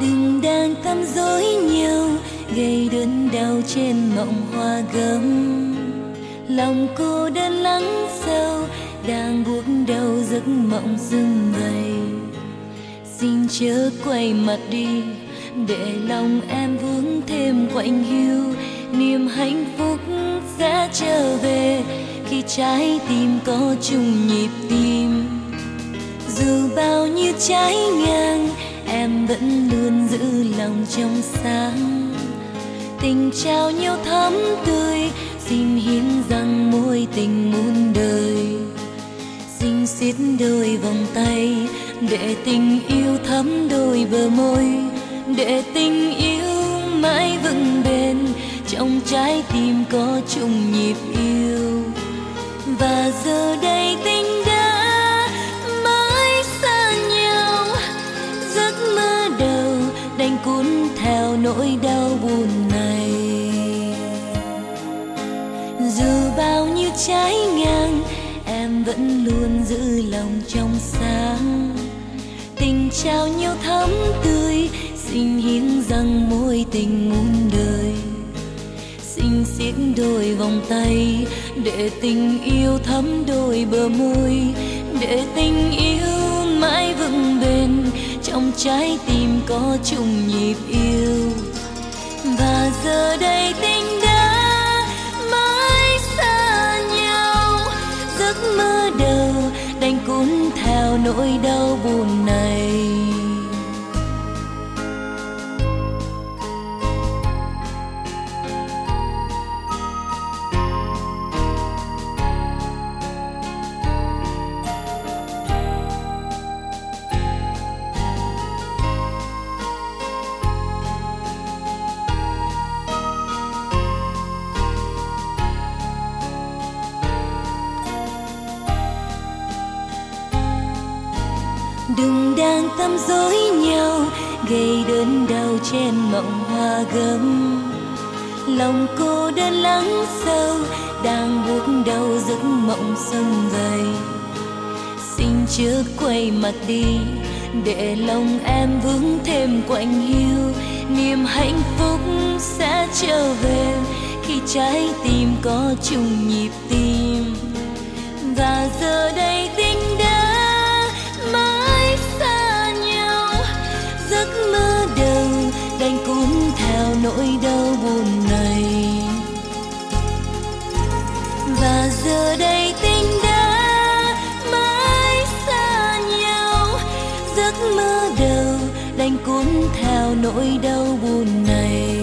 đừng đang tâm dối nhiều, gây đớn đau trên mộng hoa gấm. Lòng cô đơn lắng sâu, đang buốt đầu giấc mộng dưng gầy xin chớ quay mặt đi, để lòng em vướng thêm quạnh hiu. Niềm hạnh phúc sẽ trở về, khi trái tim có chung nhịp tim. Dù bao nhiêu trái ngang vẫn luôn giữ lòng trong sáng. Tình trao nhiều thắm tươi, xin hiến rằng mối tình muôn đời. Xin xiết đôi vòng tay, để tình yêu thắm đôi bờ môi. Để tình yêu mãi vững bền, trong trái tim có chung nhịp yêu. Và giờ đây tình cuốn theo nỗi đau buồn này. Dù bao nhiêu trái ngang, em vẫn luôn giữ lòng trong sáng. Tình trao nhau thắm tươi, xin hiến rằng mối tình muôn đời. Xin xiết đôi vòng tay, để tình yêu thắm đôi bờ môi. Để tình yêu mãi vững trong trái tim có chung nhịp yêu. Và giờ đây tình đã mãi xa nhau. Giấc mơ đầu đành cuốn theo nỗi đau buồn này. Đừng đang tâm dối nhau, gây đớn đau trên mộng hoa gấm. Lòng cô đơn lắng sâu, đang buốt đau giấc mộng sông dày xin chưa quay mặt đi, để lòng em vướng thêm quạnh hiu. Niềm hạnh phúc sẽ trở về, khi trái tim có chung nhịp tim. Và giờ đây tim giấc đành cuốn theo nỗi đau buồn này.